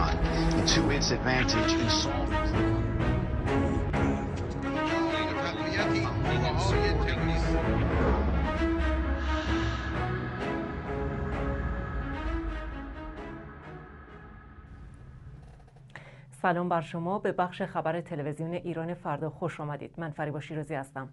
Iran to its advantage in solving. سلام بر شما. به بخش خبر تلویزیون ایران فردا خوش آمدید. من فریبا شیرازی هستم.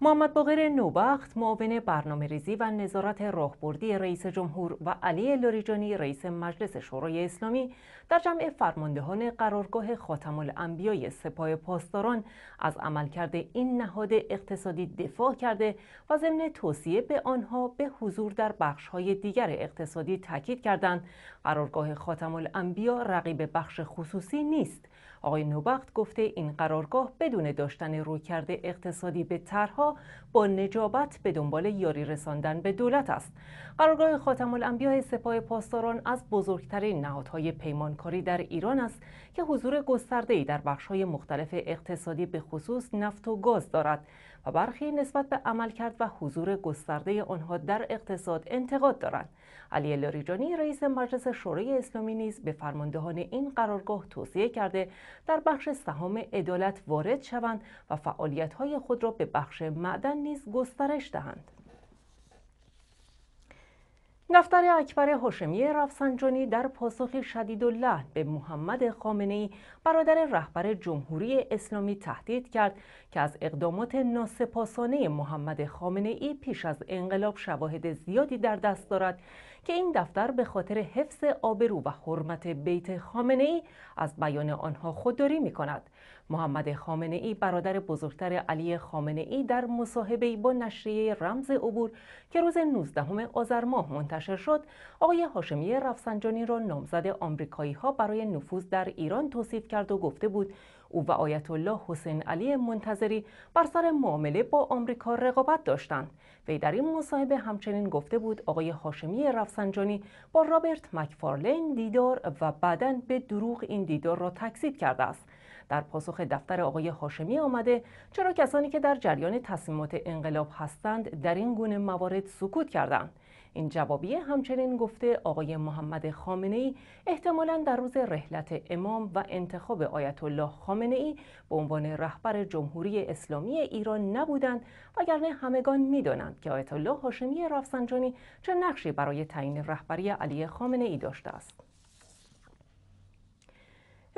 محمد باقر نوبخت معاون برنامه ریزی و نظارت راهبردی رئیس جمهور و علی لوریجانی رئیس مجلس شورای اسلامی در جمع فرماندهان قرارگاه خاتم الانبیای سپاه پاسداران از عملکرد این نهاد اقتصادی دفاع کرده و ضمن توصیه به آنها به حضور در بخش‌های دیگر اقتصادی تاکید کردند. قرارگاه خاتم الانبیا رقیب بخش خصوصی نیست. آقای نوبخت گفته این قرارگاه بدون داشتن رویکرد اقتصادی به طرحها با نجابت به دنبال یاری رساندن به دولت است. قرارگاه خاتم الانبیاء سپاه پاسداران از بزرگترین نهادهای پیمانکاری در ایران است که حضور گسترده‌ای در بخش‌های مختلف اقتصادی به خصوص نفت و گاز دارد و برخی نسبت به عملکرد و حضور گسترده آنها در اقتصاد انتقاد دارند علی لاریجانی رئیس مجلس شورای اسلامی نیز به فرماندهان این قرارگاه توصیه کرده در بخش سهام عدالت وارد شوند و فعالیت‌های خود را به بخش معدن نیز گسترش دهند. دفتر اکبر هاشمی رفسنجانی در پاسخ شدید و به محمد خامنه برادر رهبر جمهوری اسلامی تهدید کرد که از اقدامات ناسپاسانه محمد خامنه ای پیش از انقلاب شواهد زیادی در دست دارد که این دفتر به خاطر حفظ آبرو و حرمت بیت خامنه ای از بیان آنها خودداری می کند. محمد خامنه ای برادر بزرگتر علی خامنه ای در مصاحبه با نشریه رمز عبور که روز 19 آذر ماه منتشر شد آقای هاشمی رفسنجانی را نامزد آمریکایی ها برای نفوذ در ایران توصیف کرد و گفته بود او و آیت الله حسین علی منتظری بر سر معامله با آمریکا رقابت داشتند. وی در این مصاحبه همچنین گفته بود آقای هاشمی رفسنجانی با رابرت مکفارلین دیدار و بعدا به دروغ این دیدار را تکذیب کرده است. در پاسخ دفتر آقای هاشمی آمده چرا کسانی که در جریان تصمیمات انقلاب هستند در این گونه موارد سکوت کردند؟ این جوابیه همچنین گفته آقای محمد خامنه ای احتمالا در روز رحلت امام و انتخاب آیت الله خامنه ای به عنوان رهبر جمهوری اسلامی ایران نبودند وگرنه همگان می‌دانند که آیت الله هاشمی رفسنجانی چه نقشی برای تعیین رهبری علی خامنه ای داشته است.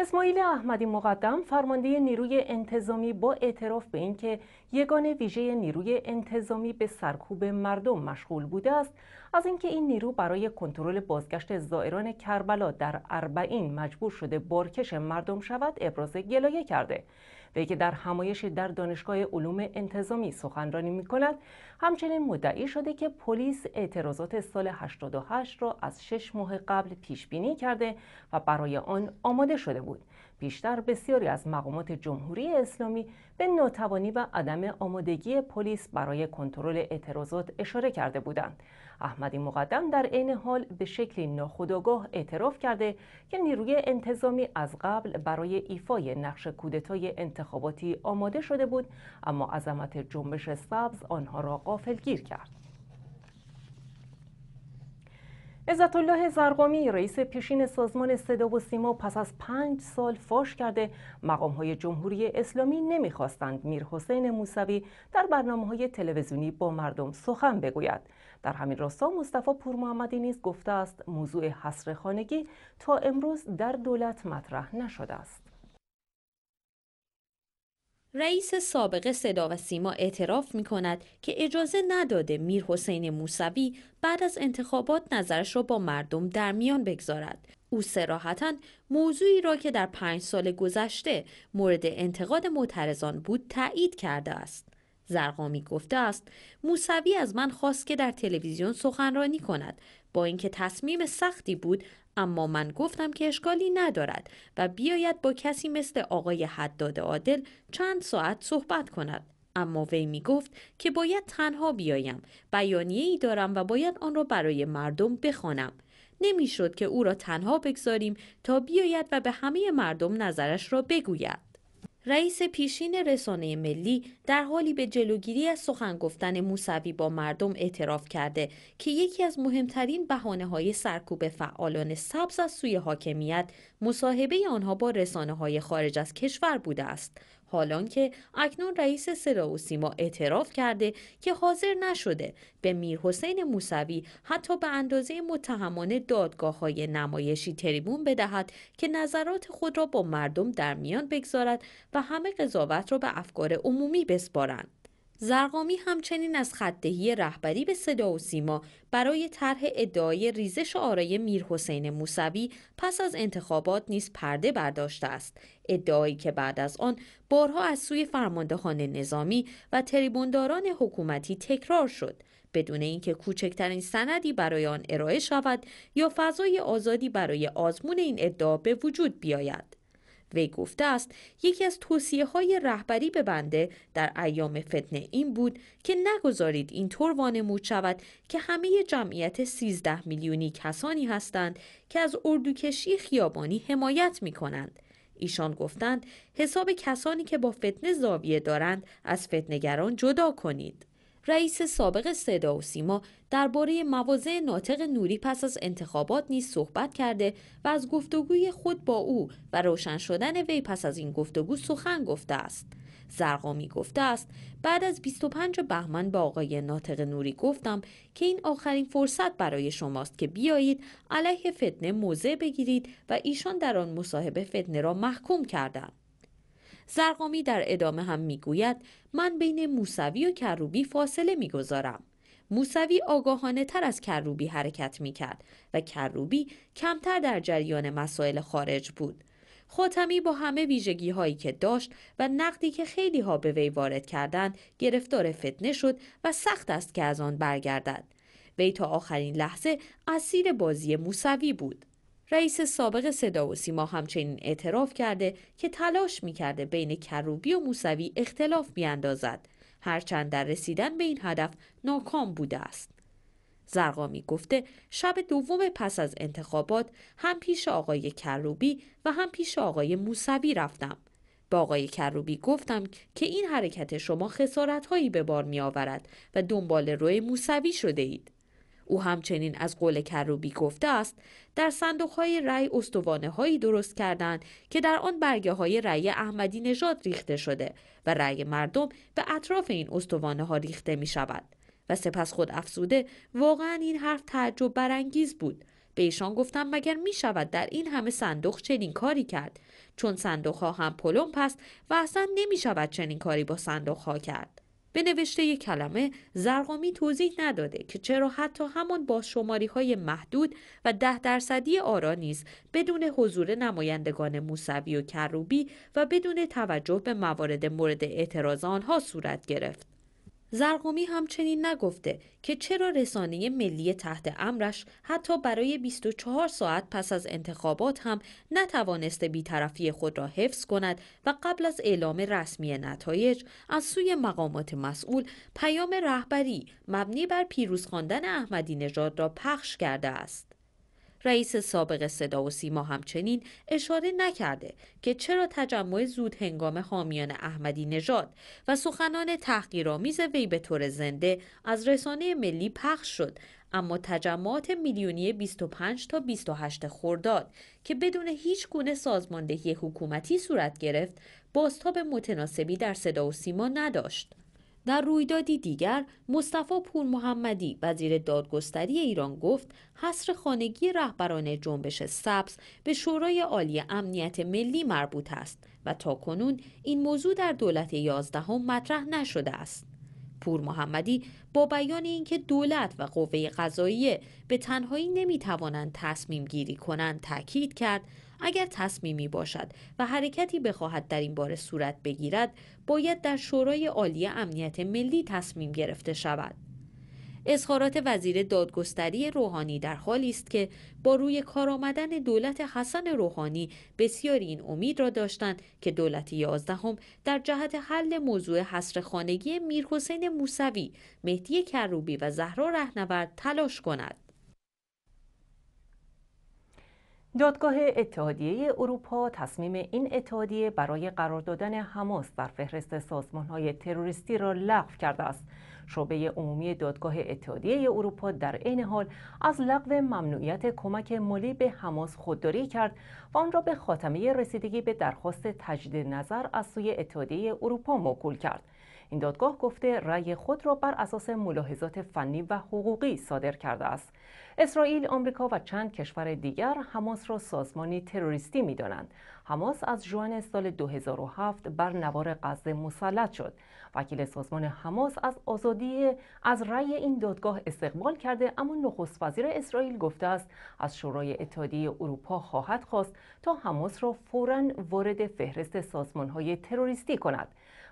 اسماعیل احمدی مقدم فرمانده نیروی انتظامی با اعتراف به اینکه یگان ویژه نیروی انتظامی به سرکوب مردم مشغول بوده است از اینکه این نیرو برای کنترل بازگشت زائران کربلا در اربعین مجبور شده بارکش مردم شود ابراز گلایه کرده. وی که در همایش در دانشگاه علوم انتظامی سخنرانی می کند همچنین مدعی شده که پلیس اعتراضات سال 88 را از شش ماه قبل پیش بینی کرده و برای آن آماده شده بود. بیشتر بسیاری از مقامات جمهوری اسلامی به ناتوانی و عدم آمادگی پلیس برای کنترل اعتراضات اشاره کرده بودند. احمدی مقدم در عین حال به شکلی ناخودآگاه اعتراف کرده که نیروی انتظامی از قبل برای ایفای نقش کودتای انتخاباتی آماده شده بود اما عظمت جنبش سبز آنها را غافلگیر کرد. عزت الله زرقامی رئیس پیشین سازمان صدا و سیما پس از پنج سال فاش کرده مقام های جمهوری اسلامی نمی‌خواستند میر حسین موسوی در برنامه های تلویزیونی با مردم سخن بگوید. در همین راستا مصطفی پور محمدی نیز گفته است موضوع حصر خانگی تا امروز در دولت مطرح نشده است رئیس سابق صدا و سیما اعتراف می کند که اجازه نداده میر حسین موسوی بعد از انتخابات نظرش را با مردم در میان بگذارد. او سراحتا موضوعی را که در پنج سال گذشته مورد انتقاد معترضان بود تایید کرده است. زرقامی گفته است موسوی از من خواست که در تلویزیون سخنرانی کند. با اینکه تصمیم سختی بود اما من گفتم که اشکالی ندارد و بیاید با کسی مثل آقای حداد عادل چند ساعت صحبت کند. اما وی می گفت که باید تنها بیایم بیانیه ای دارم و باید آن را برای مردم بخوانم. نمی‌شد که او را تنها بگذاریم تا بیاید و به همه مردم نظرش را بگوید. رئیس پیشین رسانه ملی در حالی به جلوگیری از سخن گفتن موسوی با مردم اعتراف کرده که یکی از مهمترین بحانه های سرکوب فعالان سبز از سوی حاکمیت مصاحبه آنها با رسانه های خارج از کشور بوده است. حالان که اکنون رئیس صدا و سیما اعتراف کرده که حاضر نشده به میر حسین موسوی حتی به اندازه متهمان دادگاه های نمایشی تریبون بدهد که نظرات خود را با مردم در میان بگذارد و همه قضاوت را به افکار عمومی بسپارند. زرقامی همچنین از خطدهی رهبری به صدا و سیما برای طرح ادعای ریزش آرای میر حسین موسوی پس از انتخابات نیز پرده برداشته است. ادعایی که بعد از آن بارها از سوی فرماندهان نظامی و تریبونداران حکومتی تکرار شد. بدون اینکه کوچکترین سندی برای آن ارائه شود یا فضای آزادی برای آزمون این ادعا به وجود بیاید. وی گفته است یکی از توصیه های رهبری به بنده در ایام فتنه این بود که نگذارید اینطور وانمود شود که همه جمعیت 13 میلیونی کسانی هستند که از اردوکشی خیابانی حمایت می کنند. ایشان گفتند حساب کسانی که با فتنه زاویه دارند از فتنگران جدا کنید. رئیس سابق صدا و سیما درباره مواضع ناطق نوری پس از انتخابات نیز صحبت کرده و از گفتگوی خود با او و روشن شدن وی پس از این گفتگو سخن گفته است. زرقامی گفته است بعد از 25 بهمن به آقای ناطق نوری گفتم که این آخرین فرصت برای شماست که بیایید علیه فتنه موضع بگیرید و ایشان در آن مصاحبه فتنه را محکوم کردند. زرقامی در ادامه هم می‌گوید من بین موسوی و کروبی فاصله می‌گذارم موسوی آگاهانه تر از کروبی حرکت می کرد و کروبی کمتر در جریان مسائل خارج بود. خاتمی با همه ویژگی هایی که داشت و نقدی که خیلی ها به وی وارد کردند گرفتار فتنه شد و سخت است که از آن برگردد. وی تا آخرین لحظه اسیر بازی موسوی بود. رئیس سابق صدا و سیما همچنین اعتراف کرده که تلاش می‌کرده بین کروبی و موسوی اختلاف بیاندازد. هرچند در رسیدن به این هدف ناکام بوده است. زرقامی گفته شب دوم پس از انتخابات هم پیش آقای کروبی و هم پیش آقای موسوی رفتم. با آقای کروبی گفتم که این حرکت شما خسارت هایی به بار می آورد و دنبال روی موسوی شده اید. او همچنین از قول کروبی گفته است در صندوق های رأی استوانه هایی درست کردند که در آن برگه های رأی احمدی نژاد ریخته شده و رأی مردم به اطراف این استوانه ها ریخته می شود و سپس خود افسوده واقعا این حرف تعجب برانگیز بود. به ایشان گفتم مگر می شود در این همه صندوق چنین کاری کرد؟ چون صندوق ها هم پلم است و اصلا نمی شود چنین کاری با صندوق ها کرد. به نوشته کلمه زرقامی توضیح نداده که چرا حتی همان با شماری های محدود و ده درصدی آرا نیز بدون حضور نمایندگان موسوی و کروبی و بدون توجه به موارد مورد اعتراض آنها صورت گرفت. زرقومی همچنین نگفته که چرا رسانه ملی تحت امرش حتی برای 24 ساعت پس از انتخابات هم نتوانسته بیطرفی خود را حفظ کند و قبل از اعلام رسمی نتایج از سوی مقامات مسئول پیام رهبری مبنی بر پیروز خواندن احمدی نژاد را پخش کرده است. رئیس سابق صدا و سیما همچنین اشاره نکرده که چرا تجمع زود هنگام حامیان احمدی نژاد و سخنان تحقیرآمیز وی به طور زنده از رسانه ملی پخش شد اما تجمعات میلیونی 25 تا 28 خرداد که بدون هیچ گونه سازماندهی حکومتی صورت گرفت بازتاب متناسبی در صدا و سیما نداشت. در رویدادی دیگر مصطفی پور محمدی وزیر دادگستری ایران گفت حصر خانگی رهبران جنبش سبز به شورای عالی امنیت ملی مربوط است و تا کنون این موضوع در دولت یازدهم مطرح نشده است. پور محمدی با بیان اینکه دولت و قوه قضاییه به تنهایی نمی‌توانند تصمیم گیری کنند تاکید کرد اگر تصمیمی باشد و حرکتی بخواهد در این باره صورت بگیرد باید در شورای عالی امنیت ملی تصمیم گرفته شود اظهارات وزیر دادگستری روحانی در حالی است که با روی کار آمدن دولت حسن روحانی بسیاری این امید را داشتند که دولت یازدهم در جهت حل موضوع حصر خانگی میرحسین موسوی، مهدی کروبی و زهرا رهنورد تلاش کند. دادگاه اتحادیه اروپا تصمیم این اتحادیه برای قرار دادن حماس در فهرست سازمانهای تروریستی را لغو کرده است. شعبه عمومی دادگاه اتحادیه اروپا در عین حال از لغو ممنوعیت کمک مالی به حماس خودداری کرد و آن را به خاتمه رسیدگی به درخواست تجدید نظر از سوی اتحادیه اروپا موکول کرد. این دادگاه گفته رأی خود را بر اساس ملاحظات فنی و حقوقی صادر کرده است اسرائیل، آمریکا و چند کشور دیگر حماس را سازمانی تروریستی می‌دانند. حماس از ژوئن سال 2007 بر نوار غزه مسلط شد. وکیل سازمان حماس از آزادی از رأی این دادگاه استقبال کرده اما نخست وزیر اسرائیل گفته است از شورای اتحادیه اروپا خواهد خواست تا حماس را فوراً وارد فهرست سازمانهای تروریستی کند.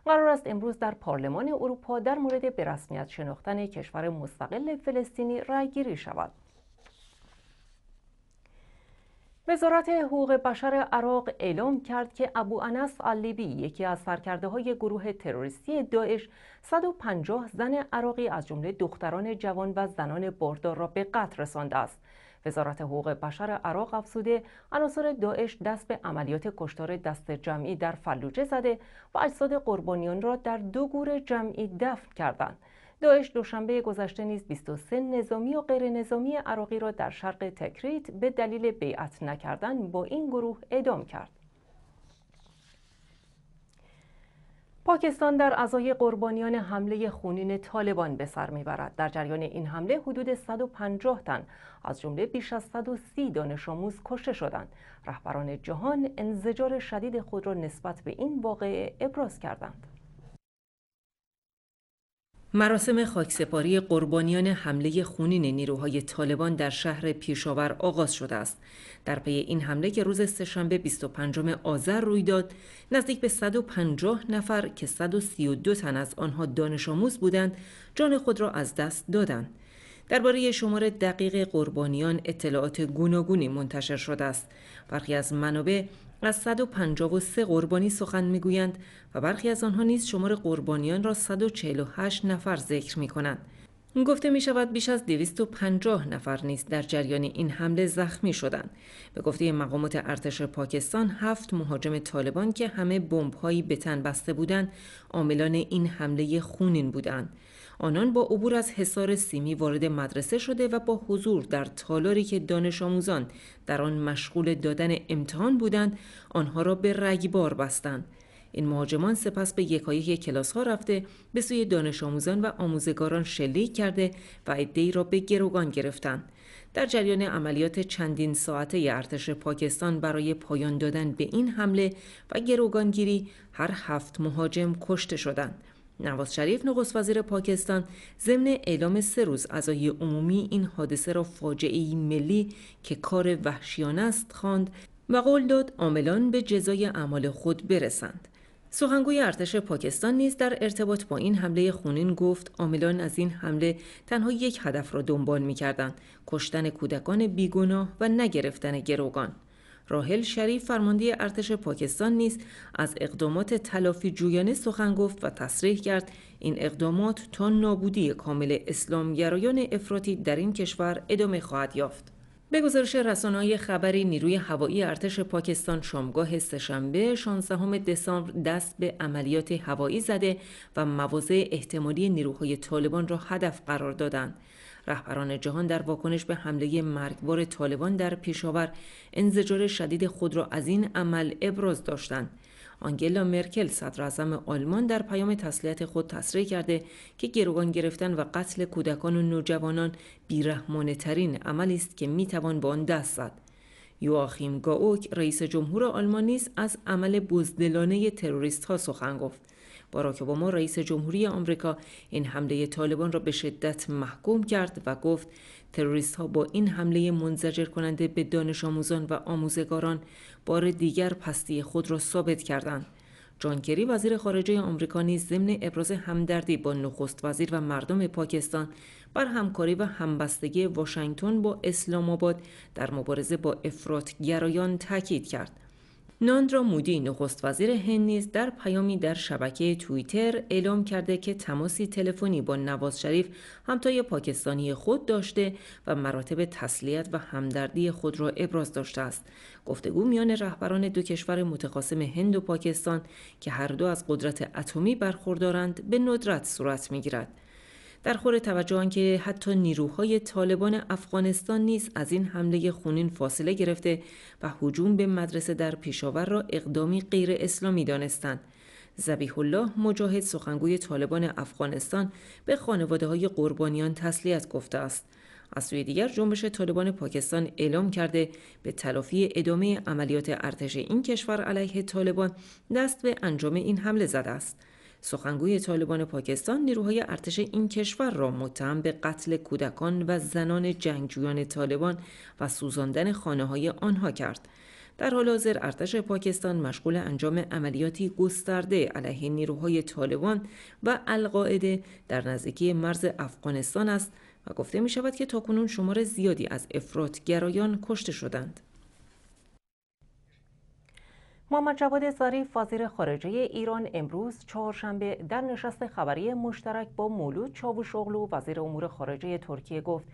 قرار است امروز در پارلمان اروپا در مورد به رسمیت شناختن کشور مستقل فلسطینی رأیگیری شود. وزارت حقوق بشر عراق اعلام کرد که ابو انس اللیبی یکی از سرکرده های گروه تروریستی داعش 150 زن عراقی از جمله دختران جوان و زنان باردار را به قتل رسانده است. وزارت حقوق بشر عراق افزوده عناصر داعش دست به عملیات کشتار دست جمعی در فلوجه زده و اجساد قربانیان را در دو گور جمعی دفن کردند. داعش دوشنبه گذشته نیز 23 نظامی و غیر نظامی عراقی را در شرق تکریت به دلیل بیعت نکردن با این گروه اعدام کرد. پاکستان در ازای قربانیان حمله خونین طالبان به سر می‌برد. در جریان این حمله حدود 150 تن از جمله بیش از 130 دانش آموز کشته شدند. رهبران جهان انزجار شدید خود را نسبت به این واقعه ابراز کردند. مراسم خاکسپاری قربانیان حمله خونین نیروهای طالبان در شهر پیشاور آغاز شده است. در پی این حمله که روز سهشنبه 25 آذر روی داد، نزدیک به 150 نفر که 132 تن از آنها دانش آموز بودند، جان خود را از دست دادند. درباره شمار دقیق قربانیان اطلاعات گوناگونی منتشر شده است. برخی از منابع از 153 قربانی سخن می‌گویند و برخی از آنها نیز شمار قربانیان را 148 نفر ذکر می کنند. گفته می شود بیش از 250 نفر نیز در جریان این حمله زخمی شدند. به گفته مقامات ارتش پاکستان هفت مهاجم طالبان که همه بمب‌هایی به تن بسته بودند عاملان این حمله خونین بودند. آنان با عبور از حصار سیمی وارد مدرسه شده و با حضور در تالاری که دانش آموزان در آن مشغول دادن امتحان بودند آنها را به رگبار بستند. این مهاجمان سپس به یکایک کلاس ها رفته به سوی دانش آموزان و آموزگاران شلیک کرده و عدهای را به گروگان گرفتند. در جریان عملیات چندین ساعته ارتش پاکستان برای پایان دادن به این حمله و گروگانگیری هر هفت مهاجم کشته شدند. نواز شریف نخست وزیر پاکستان ضمن اعلام سه روز عزای عمومی این حادثه را فاجعه ملی که کار وحشیانه است خواند و قول داد عاملان به جزای اعمال خود برسند. سخنگوی ارتش پاکستان نیز در ارتباط با این حمله خونین گفت عاملان از این حمله تنها یک هدف را دنبال می‌کردند کشتن کودکان بیگناه و نگرفتن گروگان. راهل شریف فرمانده ارتش پاکستان نیز از اقدامات تلافی جویانه سخن گفت و تصریح کرد این اقدامات تا نابودی کامل اسلامگرایان افراطی در این کشور ادامه خواهد یافت. به گزارش رسانه‌های خبری نیروی هوایی ارتش پاکستان شامگاه سهشنبه 16 دسامبر دست به عملیات هوایی زده و مواضع احتمالی نیروهای طالبان را هدف قرار دادند. رهبران جهان در واکنش به حمله مرگبار طالبان در پیشاور انزجار شدید خود را از این عمل ابراز داشتند آنگلا مرکل صدر آلمان در پیام تسلیت خود تصریح کرده که گروگان گرفتن و قتل کودکان و نوجوانان بیرحمانه ترین عملی است که می‌توان به آن دست زد. یواخیم گاوک رئیس جمهور آلمان نیز از عمل بزدلانه تروریست ها سخن گفت. باراک اوباما رئیس جمهوری آمریکا این حمله طالبان را به شدت محکوم کرد و گفت تروریست ها با این حمله منزجر کننده به دانش آموزان و آموزگاران بار دیگر پستی خود را ثابت کردند. جان کری وزیر خارجه آمریکا نیز ضمن ابراز همدردی با نخست وزیر و مردم پاکستان بر همکاری و همبستگی واشنگتن با اسلام آباد در مبارزه با افراط گرایان تاکید کرد. ناندرا مودی نخست وزیر هند نیز در پیامی در شبکه توییتر اعلام کرده که تماسی تلفنی با نواز شریف همتای پاکستانی خود داشته و مراتب تسلیت و همدردی خود را ابراز داشته است. گفتگو میان رهبران دو کشور متخاصم هند و پاکستان که هر دو از قدرت اتمی برخوردارند به ندرت صورت می‌گیرد. در خور توجه آنکه حتی نیروهای طالبان افغانستان نیز از این حمله خونین فاصله گرفته و هجوم به مدرسه در پیشاور را اقدامی غیر اسلامی دانستند. زبیح الله مجاهد سخنگوی طالبان افغانستان به خانواده های قربانیان تسلیت گفته است. از سوی دیگر جنبش طالبان پاکستان اعلام کرده به تلافی ادامه عملیات ارتش این کشور علیه طالبان دست به انجام این حمله زده است. سخنگوی طالبان پاکستان نیروهای ارتش این کشور را متهم به قتل کودکان و زنان جنگجویان طالبان و سوزاندن خانه های آنها کرد. در حال حاضر ارتش پاکستان مشغول انجام عملیاتی گسترده علیه نیروهای طالبان و القاعده در نزدیکی مرز افغانستان است و گفته می شود که تاکنون شمار زیادی از افراطگرایان کشته شدند. محمد جواد ظریف وزیر خارجه ایران امروز چهارشنبه در نشست خبری مشترک با مولود چاوشوغلو وزیر امور خارجه ترکیه گفت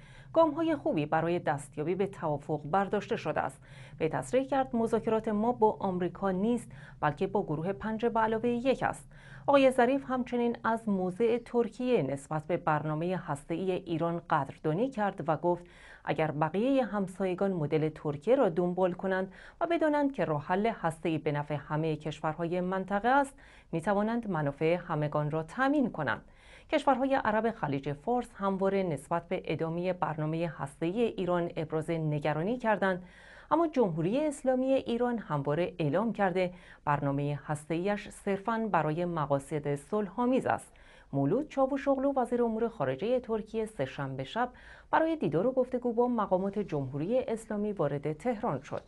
های خوبی برای دستیابی به توافق برداشته شده است. به تصریح کرد مذاکرات ما با آمریکا نیست بلکه با گروه پنج به علاوه یک است. آقای ظریف همچنین از موضع ترکیه نسبت به برنامه هسته‌ای ایران قدردانی کرد و گفت اگر بقیه همسایگان مدل ترکیه را دنبال کنند و بدانند که راه حل هسته‌ای به نفع همه کشورهای منطقه است می توانند منافع همگان را تامین کنند. کشورهای عرب خلیج فارس همواره نسبت به ادامه برنامه هسته‌ای ایران ابراز نگرانی کردند. اما جمهوری اسلامی ایران همواره اعلام کرده برنامه هسته‌ایش صرفاً برای مقاصد صلح‌آمیز است. مولود چاوشوغلو وزیر امور خارجه ترکیه سهشنبه شب برای دیدار و گفتگو با مقامات جمهوری اسلامی وارد تهران شد.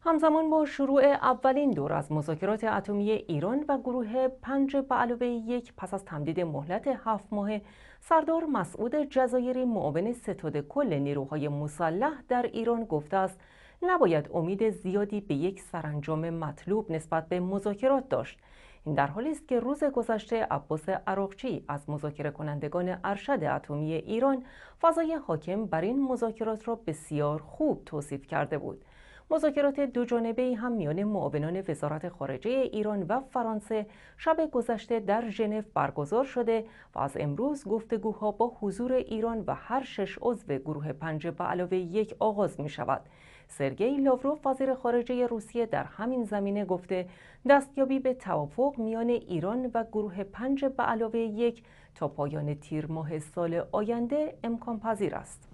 همزمان با شروع اولین دور از مذاکرات اتمی ایران و گروه پنج به علاوه یک پس از تمدید مهلت هفت ماه سردار مسعود جزایری معاون ستاد کل نیروهای مسلح در ایران گفته است نباید امید زیادی به یک سرانجام مطلوب نسبت به مذاکرات داشت این در حالی است که روز گذشته عباس عراقچی از مذاکره کنندگان ارشد اتمی ایران فضای حاکم بر این مذاکرات را بسیار خوب توصیف کرده بود مذاکرات دو جانبه هم میان معاونان وزارت خارجه ایران و فرانسه شب گذشته در ژنو برگزار شده و از امروز گفتگوها با حضور ایران و هر شش عضو گروه پنج به علاوه یک آغاز می شود سرگئی لاوروف وزیر خارجه روسیه در همین زمینه گفته دستیابی به توافق میان ایران و گروه پنج به علاوه یک تا پایان تیر ماه سال آینده امکان پذیر است.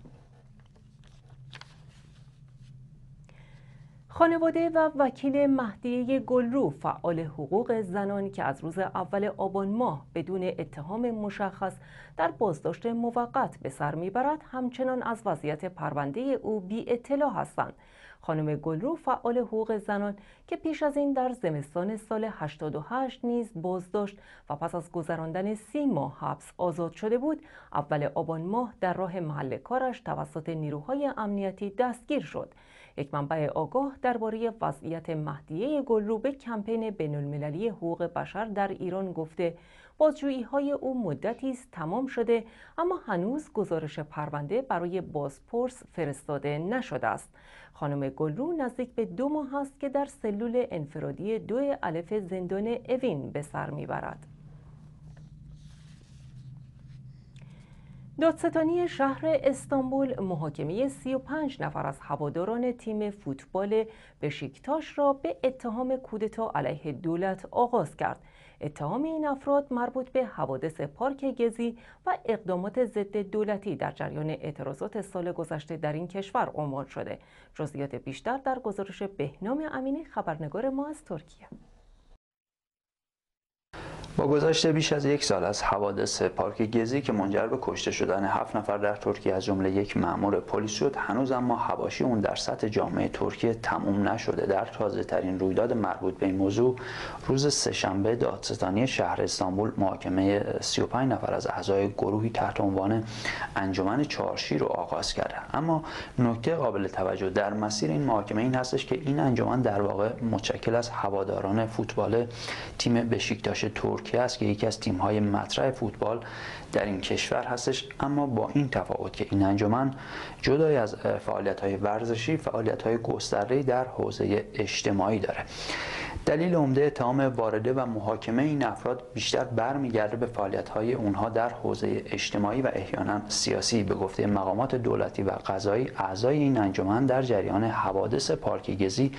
خانواده و وکیل مهدیه گلرو فعال حقوق زنان که از روز اول آبان ماه بدون اتهام مشخص در بازداشت موقت به سر می‌برد همچنان از وضعیت پرونده او بی اطلاع هستند. خانم گلرو فعال حقوق زنان که پیش از این در زمستان سال 88 نیز بازداشت و پس از گذراندن سی ماه حبس آزاد شده بود اول آبان ماه در راه محل کارش توسط نیروهای امنیتی دستگیر شد. یک منبع آگاه درباره وضعیت مهدیه گلرو به کمپین بین حقوق بشر در ایران گفته. بازجویی های او مدتی است تمام شده اما هنوز گزارش پرونده برای بازپرس فرستاده نشده است. خانم گلرو نزدیک به دو ماه است که در سلول انفرادی دو الف زندان اوین به سر می‌برد. دادستانی شهر استانبول محاکمه 35 نفر از هواداران تیم فوتبال بشیکتاش را به اتهام کودتا علیه دولت آغاز کرد. اتهام این افراد مربوط به حوادث پارک گزی و اقدامات ضد دولتی در جریان اعتراضات سال گذشته در این کشور عنوان شده. جزئیات بیشتر در گزارش بهنام امینی خبرنگار ما از ترکیه. با گذشته بیش از یک سال از حوادث پارک گزی که منجر به کشته شدن هفت نفر در ترکیه از جمله یک مأمور پلیس شد هنوز اما حواشی اون در سطح جامعه ترکیه تموم نشده. در تازه ترین رویداد مربوط به این موضوع روز سهشنبه دادستانی شهر استانبول محاکمه 35 نفر از اعضای گروهی تحت عنوان انجمن چارشی رو آغاز کرده. اما نکته قابل توجه در مسیر این محاکمه این هستش که این انجمن در واقع متشکل از هواداران فوتبال تیم بشیکتاش ترکیه ترکیه است که یکی از تیم‌های مطرح فوتبال در این کشور هستش. اما با این تفاوت که این انجمن جدای از فعالیت‌های ورزشی فعالیت‌های گسترده‌ای در حوزه اجتماعی داره. دلیل عمده اتهام وارده و محاکمه این افراد بیشتر برمیگرده به فعالیت‌های اونها در حوزه اجتماعی و احیانا سیاسی. به گفته مقامات دولتی و قضایی اعضای این انجمن در جریان حوادث پارک گزی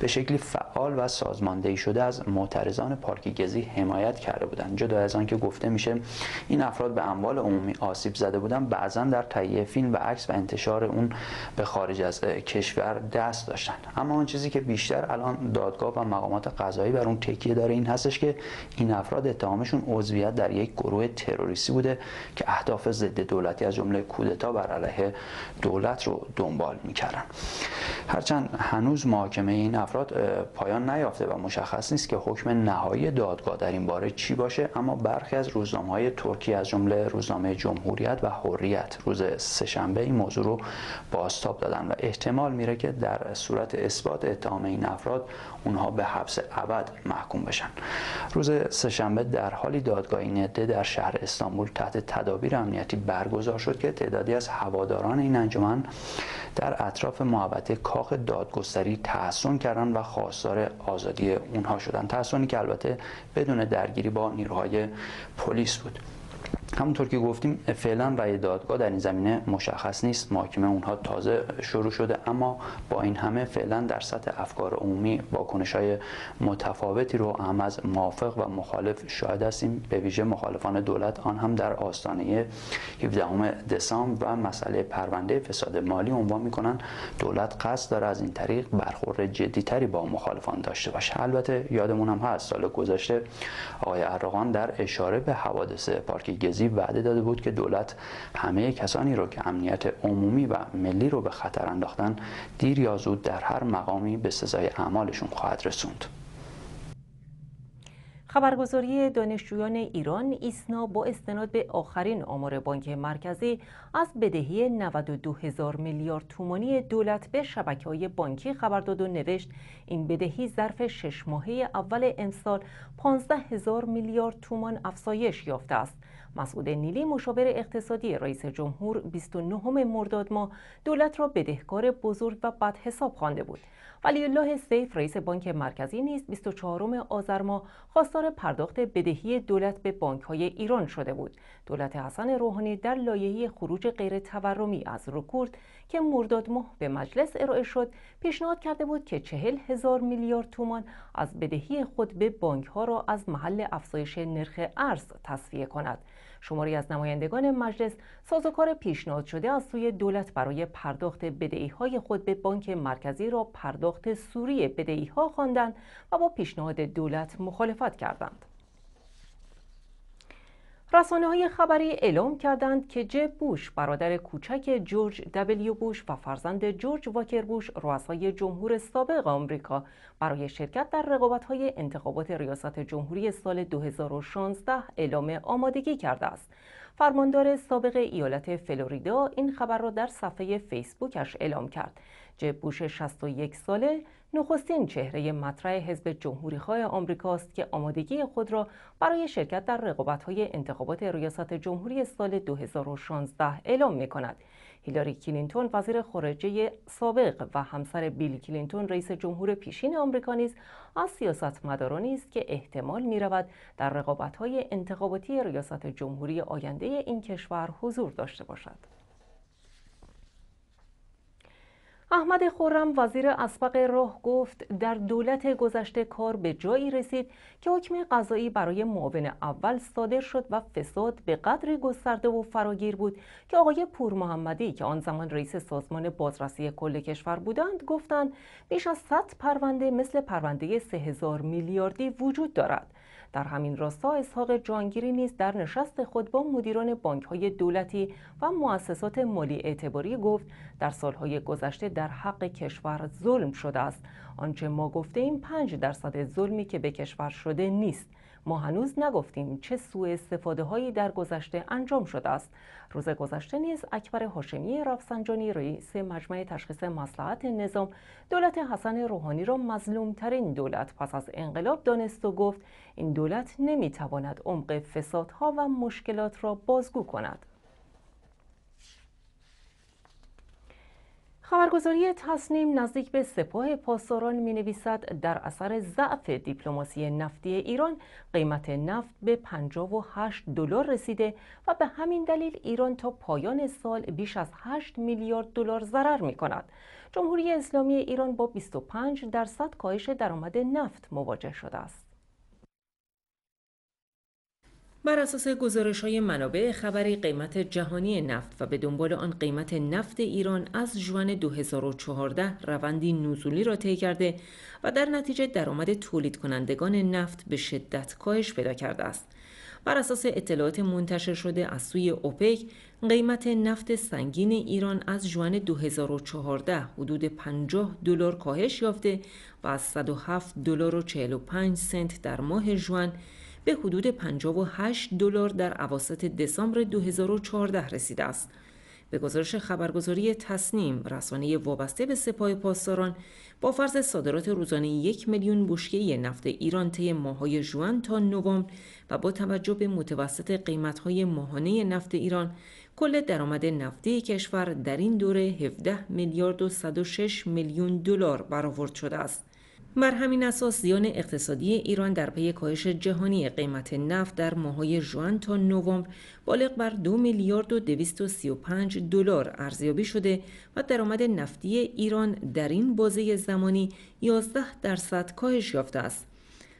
به شکلی فعال و سازماندهی شده از معترضان پارک گزی حمایت کرده بودند. جدا از آنکه گفته میشه این افراد به اموال عمومی آسیب زده بودند بعضا در تهیه فیلم و عکس و انتشار اون به خارج از کشور دست داشتند. اما آن چیزی که بیشتر الان دادگاه و مقامات قضایی بر اون تکیه داره این هستش که این افراد اتهامشون عضویت در یک گروه تروریستی بوده که اهداف ضد دولتی از جمله کودتا بر علیه دولت رو دنبال می‌کردن. هرچند هنوز محاکمه این افراد پایان نیافته و مشخص نیست که حکم نهایی دادگاه در این باره چی باشه اما برخی از روزنامه های ترکیه از جمله روزنامه جمهوریت و حریت روز سهشنبه این موضوع رو بازتاب دادن و احتمال میره که در صورت اثبات اتهام این افراد اونها به حبس ابد محکوم بشن. روز سهشنبه در حالی دادگاه این عده در شهر استانبول تحت تدابیر امنیتی برگزار شد که تعدادی از هواداران این انجمن در اطراف محوطه کاخ دادگستری تحسن کردن و خواستار آزادی اونها شدن تحسنی که البته بدون درگیری با نیروهای پلیس بود. همونطور که گفتیم فعلا رأی دادگاه در این زمینه مشخص نیست. محاکمه اونها تازه شروع شده اما با این همه فعلا در سطح افکار عمومی واکنش های متفاوتی رو هم از موافق و مخالف شاهد هستیم. به ویژه مخالفان دولت آن هم در آستانه 17 دسامبر و مسئله پرونده فساد مالی عنوان می‌کنن دولت قصد داره از این طریق برخورد جدیتری با مخالفان داشته باشه البته یادمون هم هست سال گذشته آقای اردوغان در اشاره به حوادث پارک گزی وعده داده بود که دولت همه کسانی رو که امنیت عمومی و ملی رو به خطر انداختن دیر یا زود در هر مقامی به سزای اعمالشون خواهد رسوند. خبرگزاری دانشجویان ایران ایسنا با استناد به آخرین آمار بانک مرکزی از بدهی 92 هزار میلیارد تومانی دولت به شبکه های بانکی خبر داد و نوشت این بدهی ظرف شش ماهه اول امسال 15 هزار میلیارد تومان افزایش یافته است مسعود نیلی مشاور اقتصادی رئیس جمهور 29 مرداد ماه دولت را بدهکار بزرگ و بد حساب خوانده بود. ولی الله سیف رئیس بانک مرکزی نیز 24 آذر ماه خواستار پرداخت بدهی دولت به بانک های ایران شده بود. دولت حسن روحانی در لایحه خروج غیر تورمی از رکورد که مرداد ماه به مجلس ارائه شد پیشنهاد کرده بود که چهل هزار میلیارد تومان از بدهی خود به بانک ها را از محل افزایش نرخ ارز تصفیه کند. شماری از نمایندگان مجلس سازوکار پیشنهاد شده از سوی دولت برای پرداخت بدهی های خود به بانک مرکزی را پرداخت سوری بدهی ها خواندند و با پیشنهاد دولت مخالفت کردند. رسانه های خبری اعلام کردند که جب بوش برادر کوچک جورج دبلیو بوش و فرزند جورج واکر بوش رؤسای جمهور سابق آمریکا برای شرکت در رقابت های انتخابات ریاست جمهوری سال 2016 اعلام آمادگی کرده است. فرماندار سابق ایالت فلوریدا این خبر را در صفحه فیسبوکش اعلام کرد. جب بوش 61 ساله نخستین چهره مطرح حزب جمهوریخواه آمریکاست که آمادگی خود را برای شرکت در رقابت‌های انتخابات ریاست جمهوری سال 2016 اعلام می کند. هیلاری کلینتون وزیر خارجه سابق و همسر بیل کلینتون رئیس جمهور پیشین آمریکا نیز از سیاستمدارانی است که احتمال می رود در رقابت‌های انتخاباتی ریاست جمهوری آینده این کشور حضور داشته باشد. احمد خورم وزیر اسبق راه گفت در دولت گذشته کار به جایی رسید که حکم قضایی برای معاون اول صادر شد و فساد به قدری گسترده و فراگیر بود که آقای پور محمدی که آن زمان رئیس سازمان بازرسی کل کشور بودند گفتند بیش از 100 پرونده مثل پرونده 3000 میلیاردی وجود دارد. در همین راستا اسحاق جانگیری نیز در نشست خود با مدیران بانک های دولتی و مؤسسات مالی اعتباری گفت در سالهای گذشته در حق کشور ظلم شده است. آنچه ما گفته این پنج درصد ظلمی که به کشور شده نیست. ما هنوز نگفتیم چه سوء استفاده هایی در گذشته انجام شده است. روز گذشته نیز اکبر هاشمی رفسنجانی رئیس مجمع تشخیص مصلحت نظام دولت حسن روحانی را مظلوم ترین دولت پس از انقلاب دانست و گفت این دولت نمی‌تواند عمق فسادها و مشکلات را بازگو کند. خبرگزاری تصنیم نزدیک به سپاه پاسداران می نویسد در اثر ضعف دیپلماسی نفتی ایران قیمت نفت به 58 دلار رسیده و به همین دلیل ایران تا پایان سال بیش از 8 میلیارد دلار ضرر می کند. جمهوری اسلامی ایران با 25 درصد کاهش درآمد نفت مواجه شده است. بر اساس گزارش های منابع خبری قیمت جهانی نفت و به دنبال آن قیمت نفت ایران از جوان 2014 روندی نزولی را طی کرده و در نتیجه درآمد تولید کنندگان نفت به شدت کاهش پیدا کرده است. بر اساس اطلاعات منتشر شده از سوی اوپک قیمت نفت سنگین ایران از جوان 2014 حدود 50 دلار کاهش یافته و از 107 دلار و 45 سنت در ماه جوان به حدود 58 دلار در اواسط دسامبر 2014 رسیده است. به گزارش خبرگزاری تصنیم رسانه وابسته به سپاه پاسداران با فرض صادرات روزانه یک میلیون بشکه نفت ایران طی ماههای ژوئن تا نوامبر و با توجه به متوسط قیمت‌های ماهانه نفت ایران کل درآمد نفتی کشور در این دوره 17 میلیارد و 106 میلیون دلار برآورد شده است. بر همین اساس زیان اقتصادی ایران در پی کاهش جهانی قیمت نفت در ماهای ژوئن تا نوامبر بالغ بر دو میلیارد و 235 دلار ارزیابی شده و درآمد نفتی ایران در این بازه زمانی 11 درصد کاهش یافته است.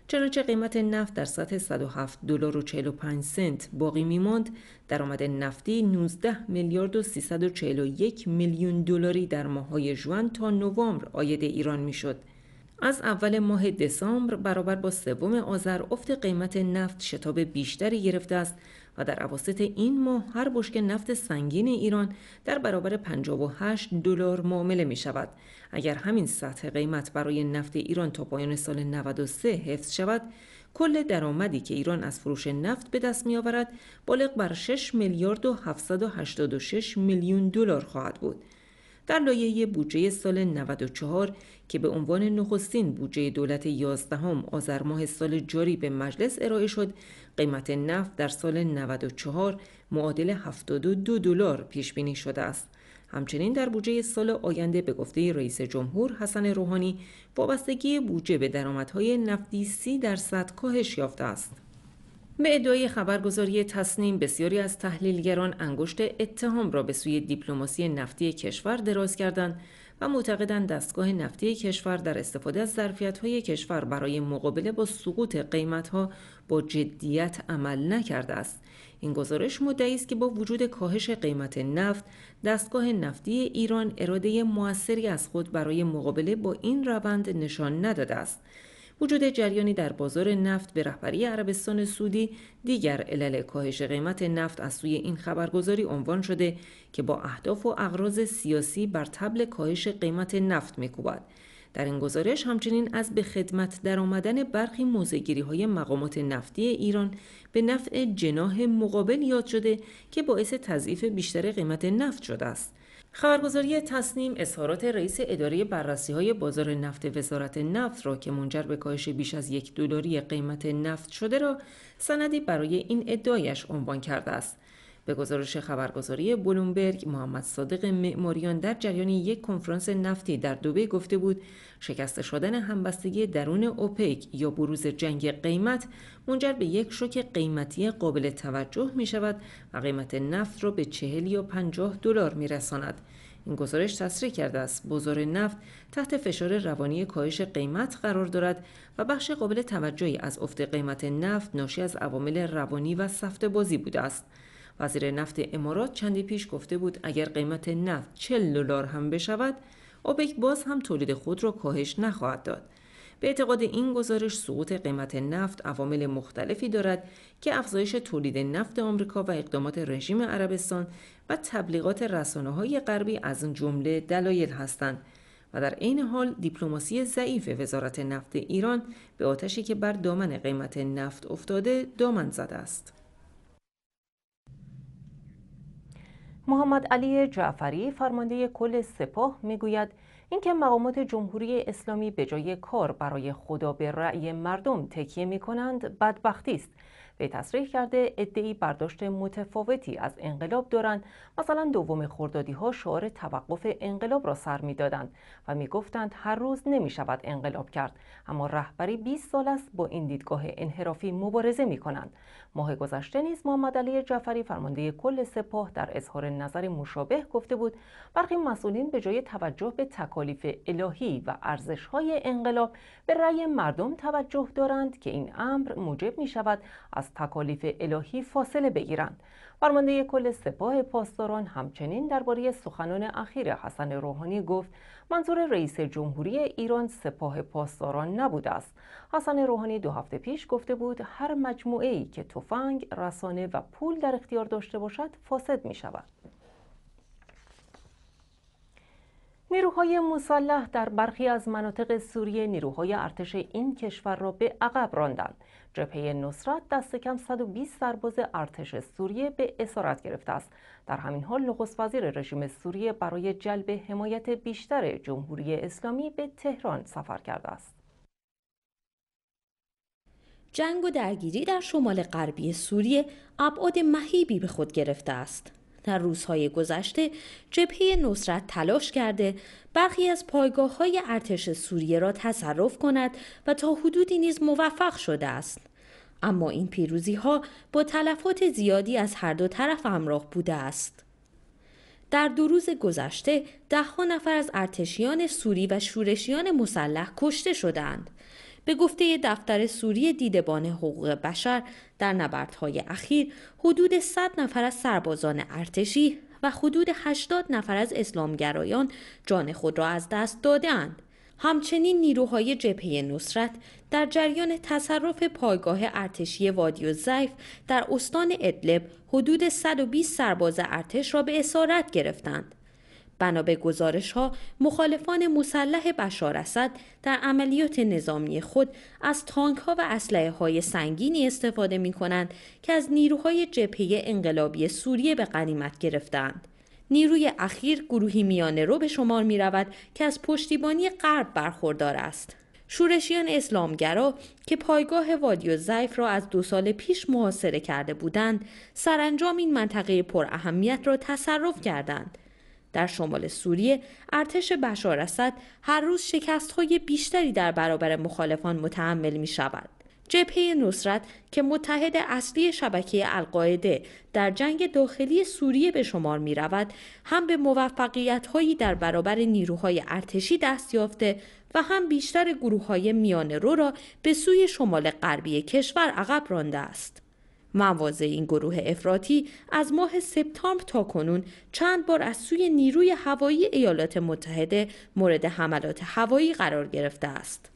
چنانچه قیمت نفت در سطح 107 دلار و 45 سنت باقی میماند درآمد نفتی 19 میلیارد و 341 میلیون دلاری در ماهای ژوئن تا نوامبر آید ایران می‌شد. از اول ماه دسامبر برابر با سوم آذر افت قیمت نفت شتاب بیشتری گرفته است و در اواسط این ماه هر بشکه نفت سنگین ایران در برابر 58 دلار معامله می شود. اگر همین سطح قیمت برای نفت ایران تا پایان سال 93 حفظ شود، کل درآمدی که ایران از فروش نفت به دست می آورد بالغ بر 6 میلیارد و 786 میلیون دلار خواهد بود. در لایه بودجه سال 94 که به عنوان نخستین بودجه دولت 11 آذر ماه سال جاری به مجلس ارائه شد قیمت نفت در سال 94 معادل 72 دلار پیش بینی شده است. همچنین در بودجه سال آینده به گفته رئیس جمهور حسن روحانی وابستگی بودجه به درآمدهای نفتی 30 درصد کاهش یافته است. به ادعای خبرگزاری تصنیم بسیاری از تحلیلگران انگشت اتهام را به سوی دیپلماسی نفتی کشور دراز کردند و معتقدند دستگاه نفتی کشور در استفاده از ظرفیت‌های کشور برای مقابله با سقوط قیمت‌ها با جدیت عمل نکرده است. این گزارش مدعی است که با وجود کاهش قیمت نفت، دستگاه نفتی ایران اراده موثری از خود برای مقابله با این روند نشان نداده است. وجود جریانی در بازار نفت به رهبری عربستان سعودی دیگر علل کاهش قیمت نفت از سوی این خبرگزاری عنوان شده که با اهداف و اغراض سیاسی بر تبل کاهش قیمت نفت میکوبد. در این گزارش همچنین از به خدمت درآمدن برخی موزگیری های مقامات نفتی ایران به نفع جناه مقابل یاد شده که باعث تضعیف بیشتر قیمت نفت شده است. خبرگزاری تصنیم اظهارات رئیس اداره بررسی های بازار نفت وزارت نفت را که منجر به کاهش بیش از یک دلاری قیمت نفت شده را سندی برای این ادعایش عنوان کرده است. به گزارش خبرگزاری بلومبرگ محمد صادق معماریان در جریان یک کنفرانس نفتی در دوبه گفته بود شکست شدن همبستگی درون اوپک یا بروز جنگ قیمت منجر به یک شوک قیمتی قابل توجه می شود و قیمت نفت را به چهل یا پنجاه دلار می رساند. این گزارش تصریح کرده است بازار نفت تحت فشار روانی کاهش قیمت قرار دارد و بخش قابل توجهی از افت قیمت نفت ناشی از عوامل روانی و سفت بازی بوده است وزیر نفت امارات چندی پیش گفته بود اگر قیمت نفت 40 دلار هم بشود اوپک باز هم تولید خود را کاهش نخواهد داد به اعتقاد این گزارش سقوط قیمت نفت عوامل مختلفی دارد که افزایش تولید نفت آمریکا و اقدامات رژیم عربستان و تبلیغات رسانه های غربی از جمله دلایل هستند و در عین حال دیپلماسی ضعیف وزارت نفت ایران به آتشی که بر دامن قیمت نفت افتاده دامن زده است. محمد علی جعفری فرمانده کل سپاه می‌گوید اینکه مقامات جمهوری اسلامی به جای کار برای خدا به رأی مردم تکیه می کنند بدبختی است. به تصریح کرده ادعی برداشت متفاوتی از انقلاب دارند. مثلا دوم خردادی ها شعار توقف انقلاب را سر می‌دادند و می‌گفتند هر روز نمی شود انقلاب کرد. اما رهبری 20 سال است با این دیدگاه انحرافی مبارزه می کنند ماه گذشته نیز محمد علی جعفری فرمانده کل سپاه در اظهار نظر مشابه گفته بود برخی مسئولین به جای توجه به تکالیف الهی و ارزش‌های انقلاب به رأی مردم توجه دارند که این امر موجب می شود تکالیف الهی فاصله بگیرند فرمانده کل سپاه پاسداران همچنین درباره سخنان اخیر حسن روحانی گفت منظور رئیس جمهوری ایران سپاه پاسداران نبوده است حسن روحانی دو هفته پیش گفته بود هر مجموعه ای که تفنگ، رسانه و پول در اختیار داشته باشد فاسد می شود. نیروهای مسلح در برخی از مناطق سوریه نیروهای ارتش این کشور را به عقب راندند. جبهه نصرت دست کم 120 سرباز ارتش سوریه به اسارت گرفته است. در همین حال نخست وزیر رژیم سوریه برای جلب حمایت بیشتر جمهوری اسلامی به تهران سفر کرده است. جنگ و درگیری در شمال غربی سوریه ابعاد مهیبی به خود گرفته است. در روزهای گذشته جبهه نصرت تلاش کرده برخی از پایگاه های ارتش سوریه را تصرف کند و تا حدودی نیز موفق شده است. اما این پیروزی ها با تلفات زیادی از هر دو طرف همراه بوده است. در دو روز گذشته دهها نفر از ارتشیان سوری و شورشیان مسلح کشته شدند. به گفته دفتر سوری دیدبان حقوق بشر در نبردهای اخیر حدود 100 نفر از سربازان ارتشی و حدود 80 نفر از اسلامگرایان جان خود را از دست دادهاند. همچنین نیروهای جبهه نصرت در جریان تصرف پایگاه ارتشی وادی و زیف در استان ادلب حدود 120 سرباز ارتش را به اسارت گرفتند. بنا به گزارش ها مخالفان مسلح بشار اسد در عملیات نظامی خود از تانک ها و اسلحه های سنگینی استفاده می کنند که از نیروهای جبهه انقلابی سوریه به غنیمت گرفتند. نیروی اخیر گروهی میانه رو به شمار می رود که از پشتیبانی غرب برخوردار است. شورشیان اسلامگرا که پایگاه وادی و زیف را از دو سال پیش محاصره کرده بودند سرانجام این منطقه پر اهمیت را تصرف کردند در شمال سوریه ارتش بشار اسد هر روز شکست های بیشتری در برابر مخالفان متحمل می شود. جبهه نصرت که متحد اصلی شبکه القاعده در جنگ داخلی سوریه به شمار می رود هم به موفقیت هایی در برابر نیروهای ارتشی دست یافته و هم بیشتر گروه های میانه رو را به سوی شمال غربی کشور عقب رانده است. مواضع این گروه افراطی از ماه سپتامبر تا کنون چند بار از سوی نیروی هوایی ایالات متحده مورد حملات هوایی قرار گرفته است.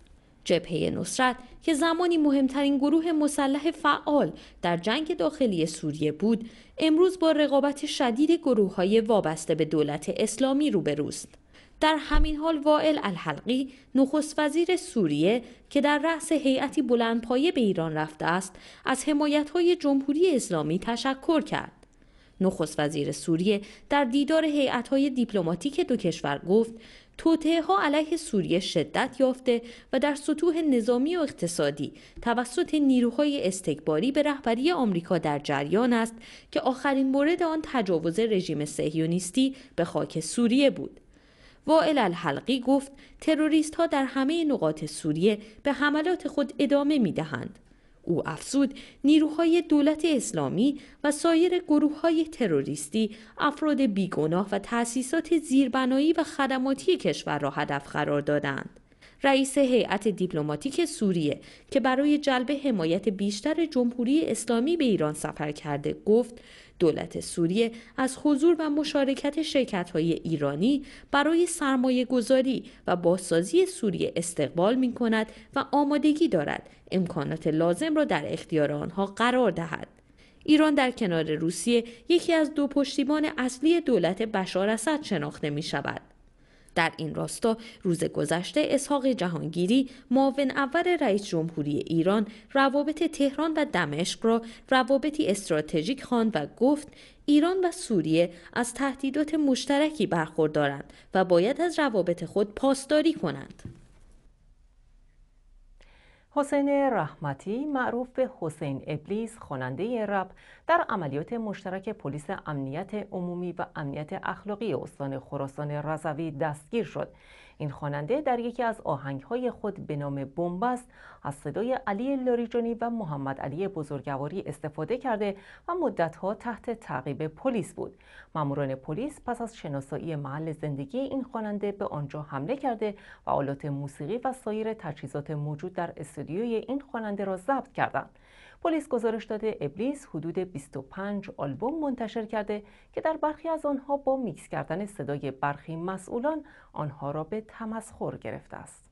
جبهه نصرت که زمانی مهمترین گروه مسلح فعال در جنگ داخلی سوریه بود، امروز با رقابت شدید گروه های وابسته به دولت اسلامی روبروست. در همین حال وائل الحلقی نخست وزیر سوریه که در رأس هیئتی بلندپایه به ایران رفته است از های جمهوری اسلامی تشکر کرد. نخست وزیر سوریه در دیدار های دیپلماتیک دو کشور گفت توطئه ها علیه سوریه شدت یافته و در سطوح نظامی و اقتصادی توسط نیروهای استکباری به رهبری آمریکا در جریان است که آخرین مورد آن تجاوز رژیم صهیونیستی به خاک سوریه بود. وائل الحلقی گفت تروریست ها در همه نقاط سوریه به حملات خود ادامه می دهند. او افزود نیروهای دولت اسلامی و سایر گروه های تروریستی افراد بیگناه و تأسیسات زیربنایی و خدماتی کشور را هدف قرار دادند. رئیس هیئت دیپلماتیک سوریه که برای جلب حمایت بیشتر جمهوری اسلامی به ایران سفر کرده گفت دولت سوریه از حضور و مشارکت شرکت های ایرانی برای سرمایه گذاری و بازسازی سوریه استقبال می کند و آمادگی دارد امکانات لازم را در اختیار آنها قرار دهد. ایران در کنار روسیه یکی از دو پشتیبان اصلی دولت بشار اسد شناخته می شود. در این راستا روز گذشته اسحاق جهانگیری معاون اول رئیس جمهوری ایران روابط تهران و دمشق را روابطی استراتژیک خواند و گفت ایران و سوریه از تهدیدات مشترکی برخوردارند و باید از روابط خود پاسداری کنند. حسین رحمتی معروف به حسین ابلیس خواننده رپ در عملیات مشترک پلیس امنیت عمومی و امنیت اخلاقی استان خراسان رضوی دستگیر شد. این خواننده در یکی از آهنگهای خود به نام بنبست از صدای علی لاریجانی و محمد علی بزرگواری استفاده کرده و مدتها تحت تعقیب پلیس بود. ماموران پلیس پس از شناسایی محل زندگی این خواننده به آنجا حمله کرده و آلات موسیقی و سایر تجهیزات موجود در استودیوی این خواننده را ضبط کردند. پلیس گزارش داده ابلیس حدود 25 آلبوم منتشر کرده که در برخی از آنها با میکس کردن صدای برخی مسئولان آنها را به تمسخر گرفته است.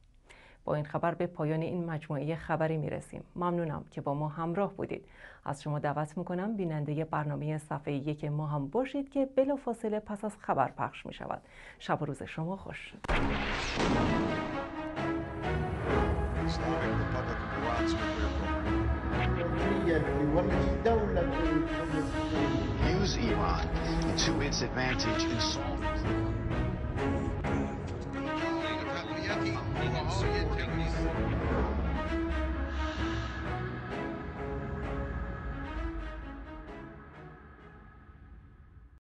با این خبر به پایان این مجموعه خبری می رسیم. ممنونم که با ما همراه بودید. از شما دعوت می‌کنم بیننده برنامه صفحه یک ما هم باشید که فاصله پس از خبر پخش می شود. شب و روز شما خوش. Use Iran to its advantage and solve.